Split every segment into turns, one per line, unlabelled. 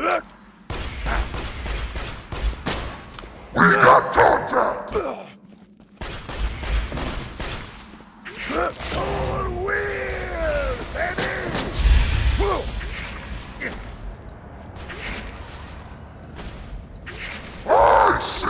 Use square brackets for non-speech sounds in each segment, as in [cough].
We got contact!
Baby!
I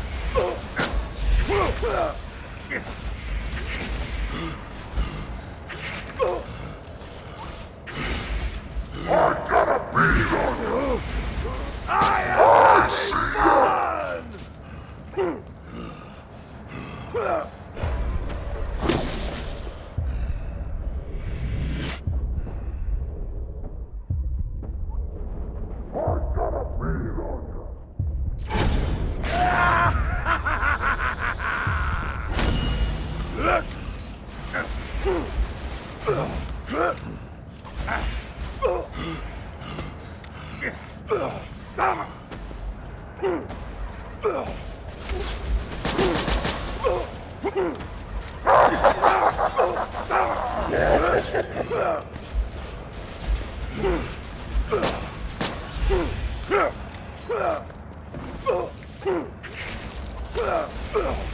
I got a bead on ya! I
am
I see ya! Bead on ya!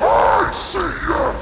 I see ya!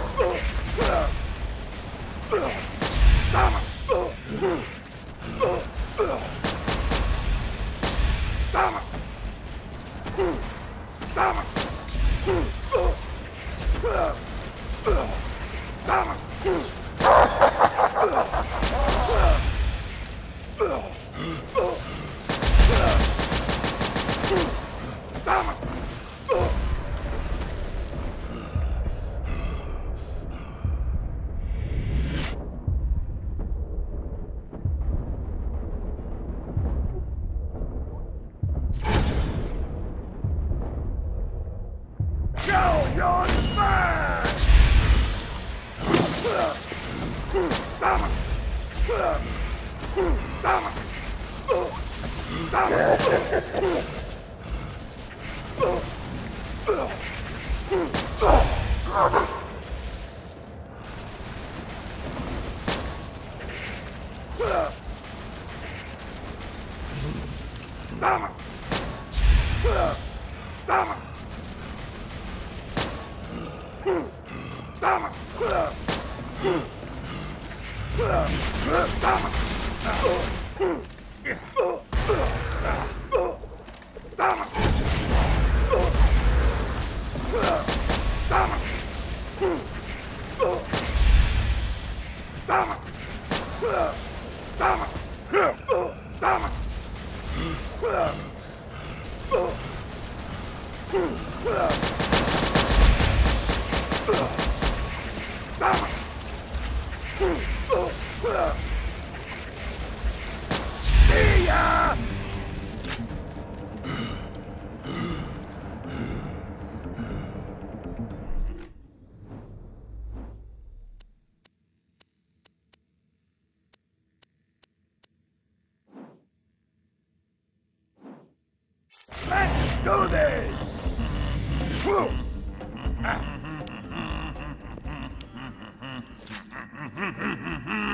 Dama! Ugh! Do this! [laughs]